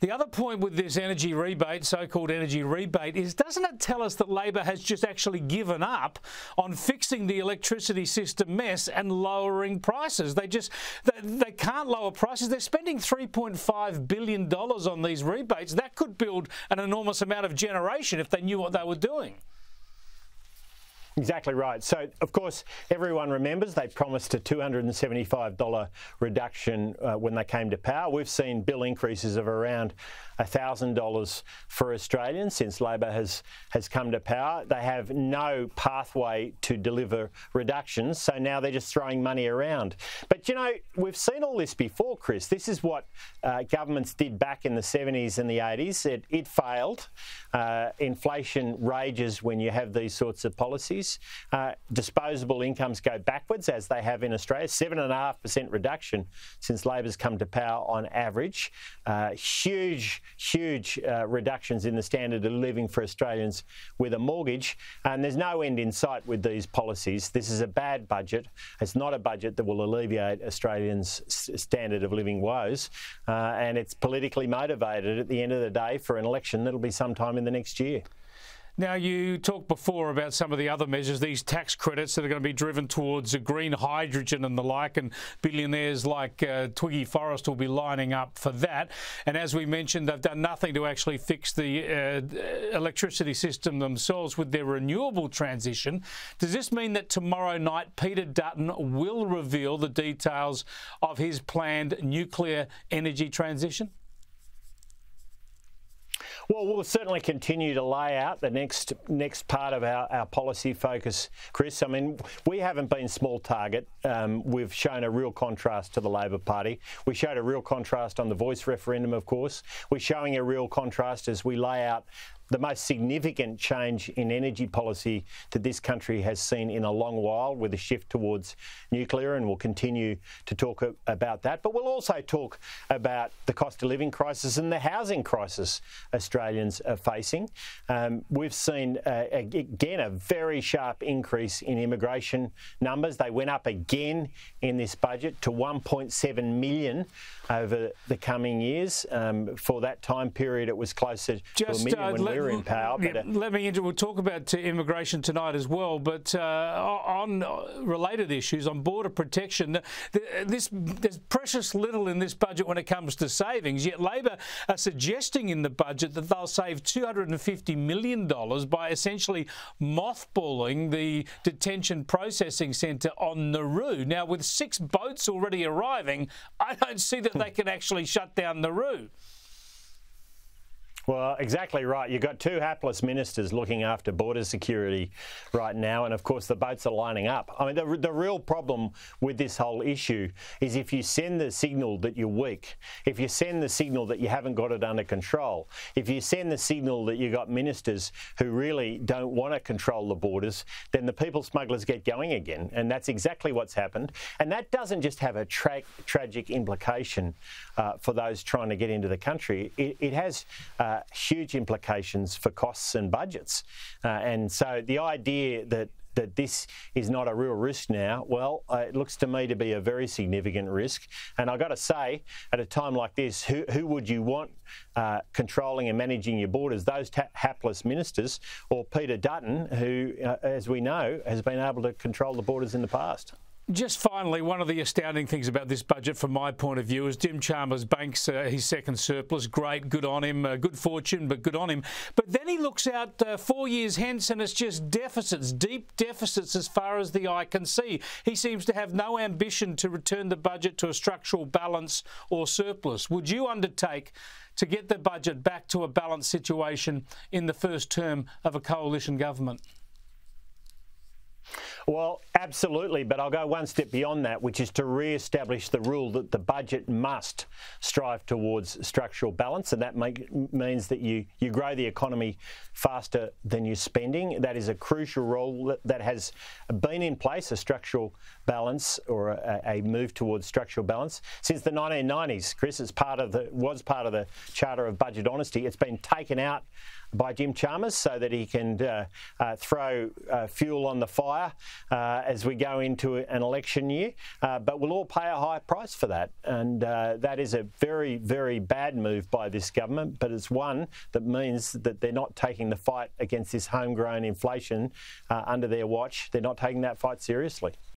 The other point with this energy rebate, so-called energy rebate, is doesn't it tell us that Labor has just actually given up on fixing the electricity system mess and lowering prices? They just they, they can't lower prices. They're spending 3.5 billion dollars on these rebates. That could build an enormous amount of generation if they knew what they were doing. Exactly right. So, of course, everyone remembers they promised a $275 reduction uh, when they came to power. We've seen bill increases of around $1,000 for Australians since Labor has, has come to power. They have no pathway to deliver reductions, so now they're just throwing money around. But you know, we've seen all this before, Chris. This is what uh, governments did back in the 70s and the 80s. It, it failed. Uh, inflation rages when you have these sorts of policies. Uh, disposable incomes go backwards, as they have in Australia. 7.5% reduction since Labor's come to power on average. Uh, huge huge uh, reductions in the standard of living for Australians with a mortgage. And there's no end in sight with these policies. This is a bad budget. It's not a budget that will alleviate Australians' standard of living woes. Uh, and it's politically motivated at the end of the day for an election that'll be sometime in the next year. Now, you talked before about some of the other measures, these tax credits that are going to be driven towards green hydrogen and the like, and billionaires like uh, Twiggy Forrest will be lining up for that. And as we mentioned, they've done nothing to actually fix the uh, electricity system themselves with their renewable transition. Does this mean that tomorrow night Peter Dutton will reveal the details of his planned nuclear energy transition? Well, we'll certainly continue to lay out the next next part of our, our policy focus, Chris. I mean, we haven't been small target. Um, we've shown a real contrast to the Labor Party. We showed a real contrast on the voice referendum, of course. We're showing a real contrast as we lay out the most significant change in energy policy that this country has seen in a long while with a shift towards nuclear, and we'll continue to talk about that. But we'll also talk about the cost of living crisis and the housing crisis Australians are facing. Um, we've seen, uh, again, a very sharp increase in immigration numbers. They went up again in this budget to 1.7 million over the coming years. Um, for that time period, it was closer Just, to a million uh, in power. But, uh, let me enter. We'll talk about uh, immigration tonight as well. But uh, on related issues, on border protection, this there's precious little in this budget when it comes to savings. Yet Labor are suggesting in the budget that they'll save $250 million by essentially mothballing the detention processing centre on Nauru. Now, with six boats already arriving, I don't see that they can actually shut down Nauru. Well, exactly right. You've got two hapless ministers looking after border security right now, and of course the boats are lining up. I mean, the, the real problem with this whole issue is if you send the signal that you're weak, if you send the signal that you haven't got it under control, if you send the signal that you've got ministers who really don't want to control the borders, then the people smugglers get going again. And that's exactly what's happened. And that doesn't just have a tra tragic implication uh, for those trying to get into the country, it, it has uh, huge implications for costs and budgets. Uh, and so the idea that that this is not a real risk now, well, uh, it looks to me to be a very significant risk. And I've got to say, at a time like this, who, who would you want uh, controlling and managing your borders? Those hapless ministers or Peter Dutton, who, uh, as we know, has been able to control the borders in the past? Just finally, one of the astounding things about this budget, from my point of view, is Jim Chalmers banks uh, his second surplus. Great, good on him. Uh, good fortune, but good on him. But then he looks out uh, four years hence, and it's just deficits, deep deficits as far as the eye can see. He seems to have no ambition to return the budget to a structural balance or surplus. Would you undertake to get the budget back to a balanced situation in the first term of a coalition government? Well, absolutely, but I'll go one step beyond that, which is to re-establish the rule that the budget must strive towards structural balance, and that make, means that you, you grow the economy faster than you're spending. That is a crucial role that, that has been in place, a structural balance or a, a, move towards structural balance since the 1990s. Chris, it's part of the was part of the Charter of Budget Honesty. It's been taken out by Jim Chalmers so that he can uh, uh, throw uh, fuel on the fire uh, as we go into an election year. Uh, but we'll all pay a high price for that. And uh, that is a very, very bad move by this government, but it's one that means that they're not taking the fight against this homegrown inflation uh, under their watch. They're not taking that fight seriously.